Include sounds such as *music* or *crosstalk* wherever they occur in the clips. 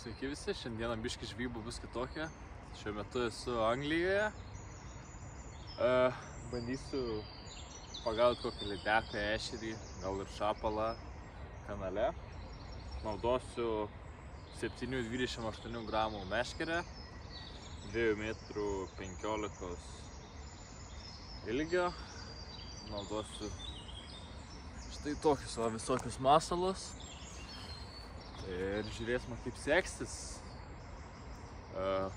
Sveiki visi, šiandieną biški žvybų bus kitokia. Šiuo metu esu Anglijoje. Uh, bandysiu pagauti kokį lydeką, ešerį, gal ir šapalą kanale. Naudosiu 7-28 gramų meškerę, 2 metrų 15 ilgio. Naudosiu štai tokius va visokius masalus. Ir žiūrėsime kaip seksis. Uh,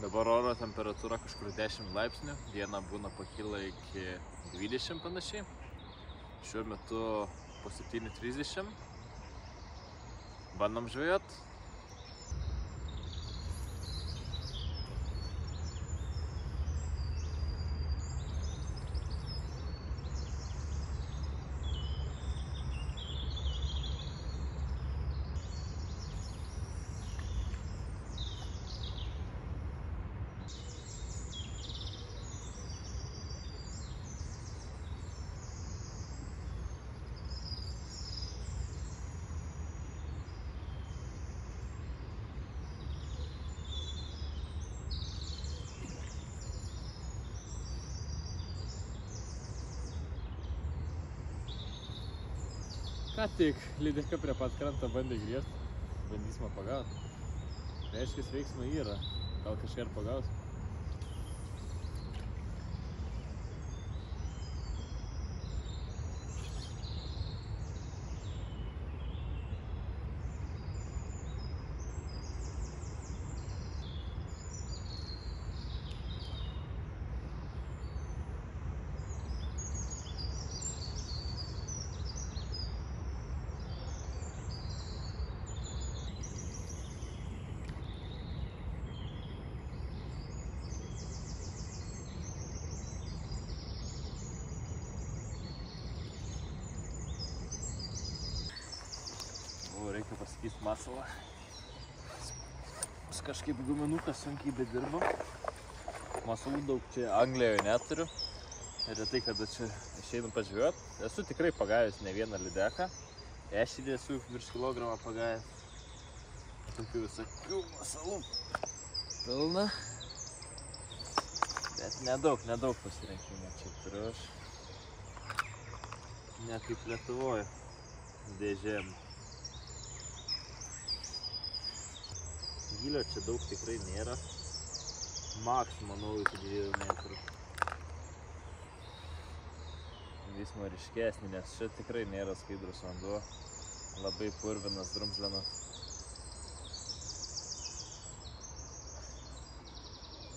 dabar oro temperatūra kažkur 10 laipsnių, diena būna pakyla iki 20 panašiai. Šiuo metu po 7.30. Bandom žvejot. Ką tik lydeka prie pat krantą bandė griebti, bandysime pagauti. Reiškia, veiksmo yra, gal kažką ir pagaus. Pasakyti masalą. Kažkaip guminukas sunkiai bedirbam. Masalų daug čia Anglijoje neturiu. Retai, kada čia išeinu pažvėjot. Esu tikrai pagavęs ne vieną lideką. Ešerį esu virš kilogramą pagavęs. Tokių visokių masalų. Pilna. Bet nedaug, nedaug pasirinkimo čia turiu aš. Ne kaip Lietuvoje. Dėžėm. Gylio čia daug tikrai nėra. Max, manau, iki 2 metrų. Vis mariškesnį, nes čia tikrai nėra skaidrus vanduo. Labai purvinas, drumzlenas.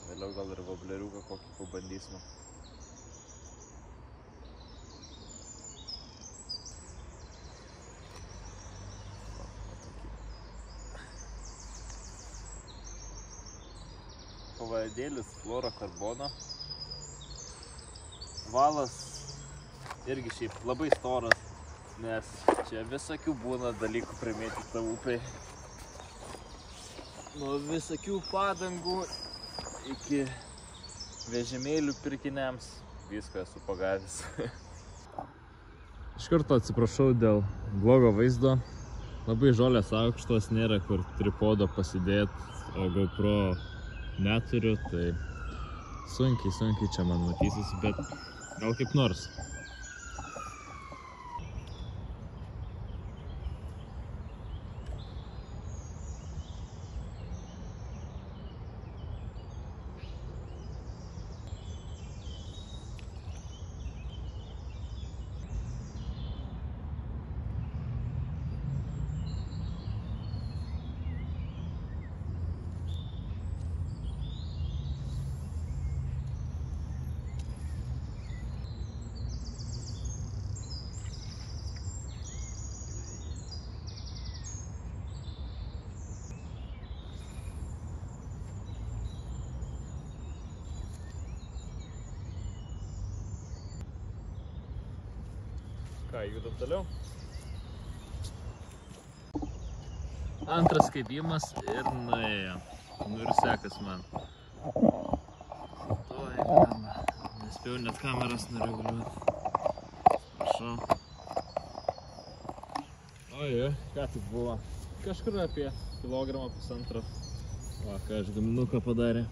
Vėliau gal ir vobleriuką kokį pabandysime. Pavadėlis fluorokarbono. Valas irgi šiaip labai storas, nes čia visokių būna dalykų primėtyta upiai. Nuo visokių padangų iki vežimėlių pirkiniams viską esu pagavęs. Iš karto atsiprašau dėl blogo vaizdo. Labai žolės aukštos, nėra kur tripodo pasidėti, o GoPro neturiu, tai sunkiai, sunkiai čia man matysis, bet gal kaip nors. Ką, judam toliau? Antras skaidimas ir nuėjo. Nu ir sekas man. Tuoj, blemba. Nespėjau net kameras nureguliuoti. Prašau. Oi, ką tik buvo. Kažkur apie kilogramą pusantro. Va, ką aš gaminuką padarė.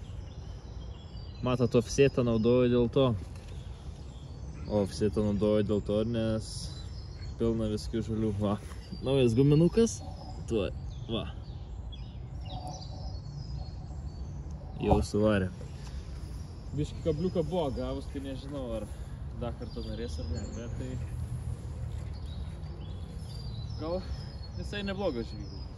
Matot, offsetą naudoju dėl to. Offsetą naudoju dėl to, nes pilna viskių žalių. Va, naujas guminukas. Tuo, va. Jau suvarė. Biški kabliuką buvo gavus, tai nežinau, ar dar kartą norės ar ne, bet tai... Gal visai neblogas žvygas.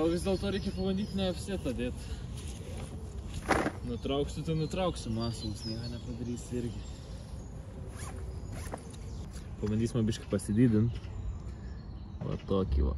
Gal vis dėlto reikia pabandyti ne offsetą dėti. Nutrauksiu, tai nutrauksiu masalus, nieko nepadarysi irgi. Pabandysime biškai pasididinti. Va tokį va.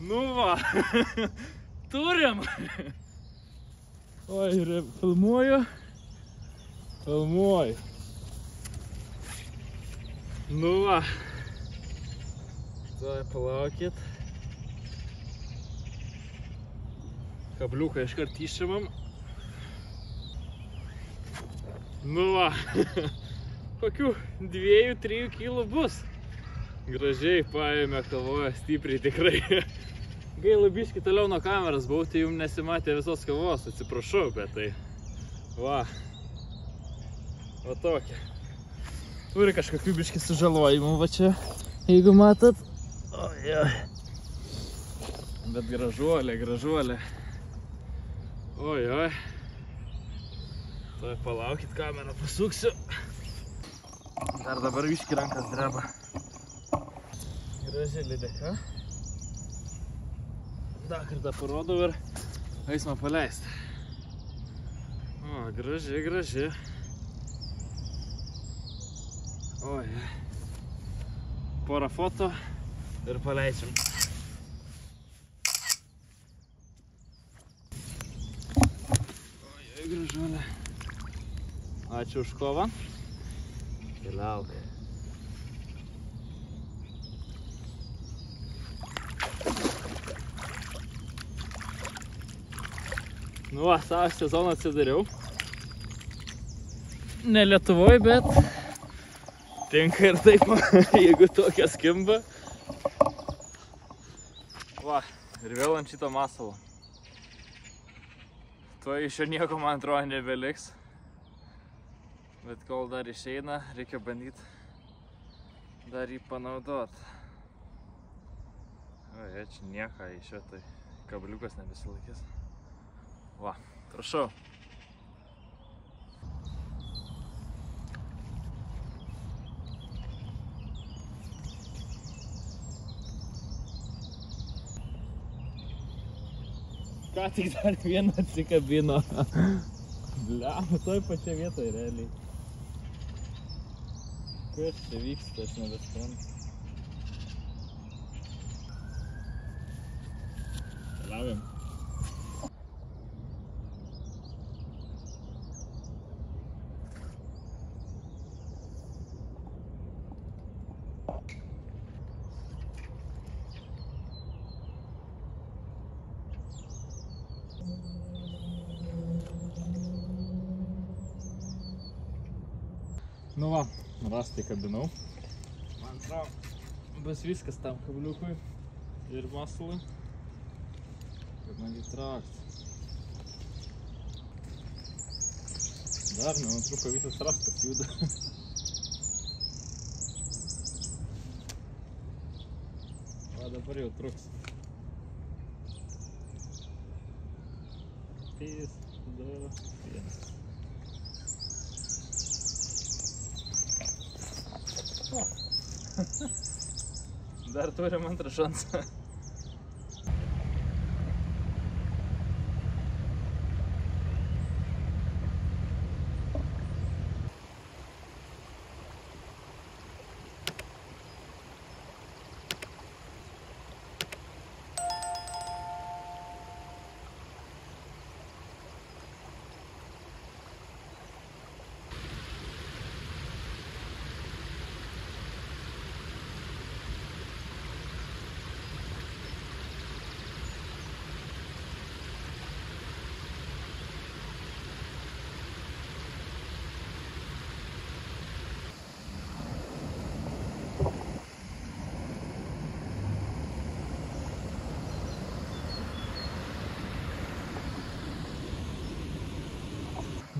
Nu va, turim. Oi, ir filmuoju. Filmuoju. Nu va. Tuoj palaukit. Kabliuką iškart išimam. Nu va. *laughs* Kokių dviejų, trijų kilų bus. Gražiai paėmė kavoją, stipriai tikrai. Gaila biški toliau nuo kameros buvau, tai jums nesimatė visos kavos, atsiprašau, bet tai... Va. Va tokia. Turi kažkokių biški sužalojimų, va čia, jeigu matot. Oi, oi. Bet gražuolė, gražuolė. Oi, oi. Tuoj palaukit, kamerą pasuksiu. Dar dabar biški rankas dreba. Graži lydeka. Dar kartą parodau ir eismą paleisti. O, graži, graži. Oi. Porą foto ir paleidžiam. Oi, gražuolė. Ačiū už kovą. Keliauk. Nu, va, savo sezoną atsidariau. Ne Lietuvoje, bet tinka ir taip, jeigu tokia skimba. Va, ir vėl ant šito masalo. Tuo iš jo nieko, man atrodo, nebeliks. Bet kol dar išeina, reikia bandyti dar jį panaudot. O, čia nieką iš jo tai kabliukas nebesilaikys. Va, prašau. Ką tik dar vieną atsikabino. Bliam, toj pačia vietoje realiai. Kas čia vyksta, aš nebesprantu. Keliaujam. Nu va, rastai kabinau. Man atrodo, bus viskas tam kabliukui ir masalui. Kad man įtraukti. Dar nenutruko visas rastas juda. *laughs* Va dabar jau truks. Trys, du, vienas. Dar turim antrą šansą.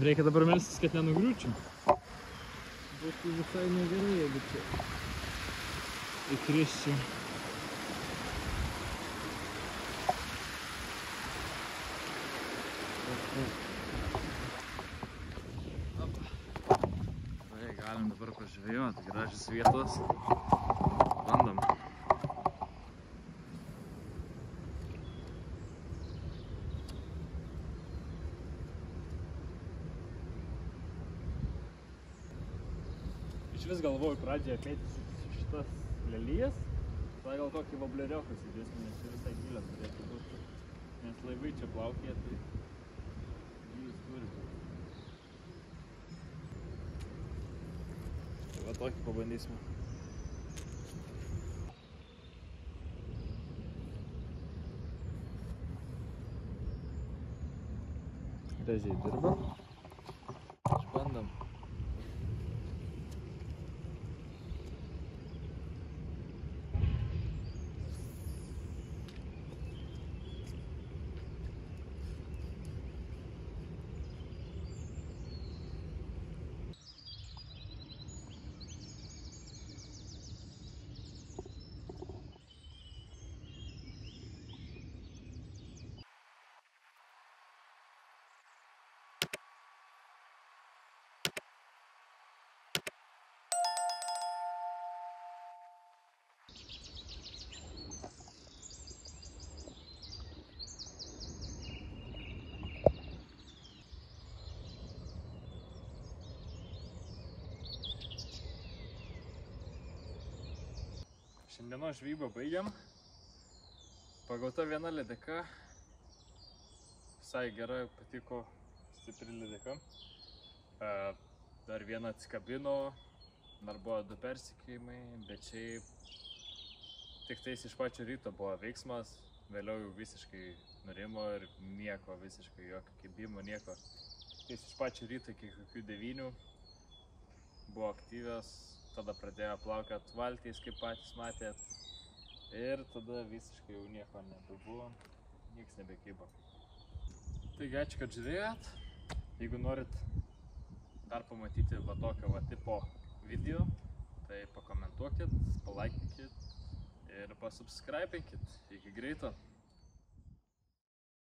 Reikia dabar melstis, kad nenugriūčiau. Būtų visai negerai, jeigu čia įkrisčiau. Galim dabar pažvėjoti, gražios vietos. Bandom. Iš vis galvoju pradžioje apėti šitas lelyjas, tada gal kokį vobleriuką įsidėsim, nes čia visai gilė turėtų būti. Nes laivai čia plaukė, tai gyvis turi būti. Tai va tokį pabandysime. Gražiai dirba. Šiandienos žvybą baigiam. Pagauta viena ledeka. Visai gera, patiko, stipri ledeka. E, Dar vieną atsikabino, dar buvo du persikėjimai, bet šiaip tik tais iš pačio ryto buvo veiksmas, vėliau jau visiškai nurimo ir nieko, visiškai jokio kibimo, nieko. Tais iš pačio ryto iki kokių devynių buvo aktyvios, tada pradėjo plaukiot valtys, kaip patys matėt. Ir tada visiškai jau nieko nebebuvo, nieks nebekybo. Taigi ačiū, kad žiūrėjot. Jeigu norit dar pamatyti va tokio va tipo video, tai pakomentuokit, palaikinkit ir pasubscribinkit. Iki greito.